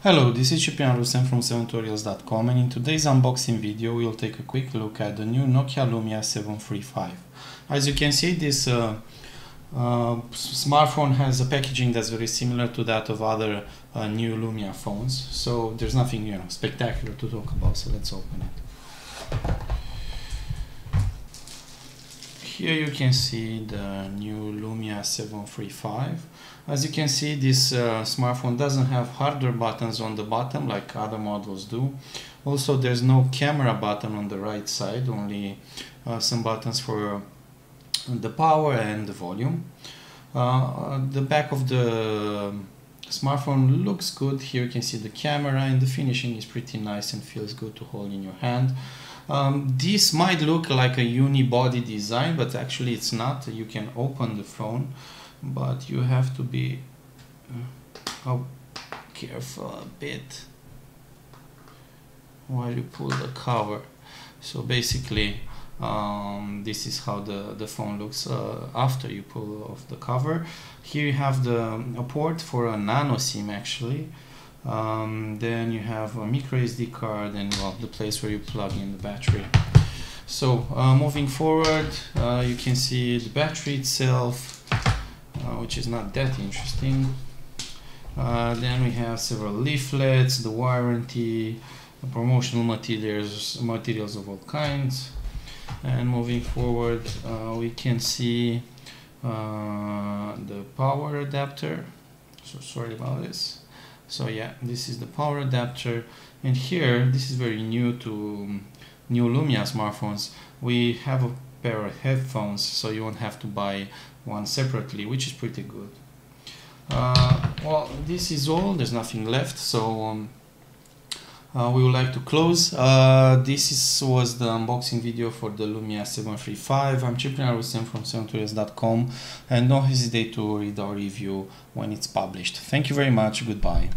Hello, this is Ciprian Rusen from 7tutorials.com and in today's unboxing video we'll take a quick look at the new Nokia Lumia 735. As you can see this uh, uh, smartphone has a packaging that's very similar to that of other uh, new Lumia phones so there's nothing you know spectacular to talk about so let's open it. Here you can see the new Lumia 735. As you can see this uh, smartphone doesn't have hardware buttons on the bottom like other models do. Also there's no camera button on the right side, only uh, some buttons for the power and the volume. Uh, the back of the smartphone looks good. Here you can see the camera and the finishing is pretty nice and feels good to hold in your hand. Um, this might look like a unibody design, but actually it's not. You can open the phone, but you have to be uh, oh, careful a bit while you pull the cover. So basically, um, this is how the, the phone looks uh, after you pull off the cover. Here you have the a port for a nano SIM actually. Um, then you have a micro SD card and well, the place where you plug in the battery. So uh, moving forward, uh, you can see the battery itself, uh, which is not that interesting. Uh, then we have several leaflets, the warranty, the promotional materials, materials of all kinds. And moving forward, uh, we can see uh, the power adapter. So sorry about this so yeah this is the power adapter. And here this is very new to um, new Lumia smartphones. We have a pair of headphones so you won't have to buy one separately which is pretty good. Uh, well this is all. There's nothing left so um, uh, we would like to close. Uh, this is, was the unboxing video for the Lumia 735. I'm Ciprian from 7tutorials.com and don't hesitate to read our review when it's published. Thank you very much. Goodbye.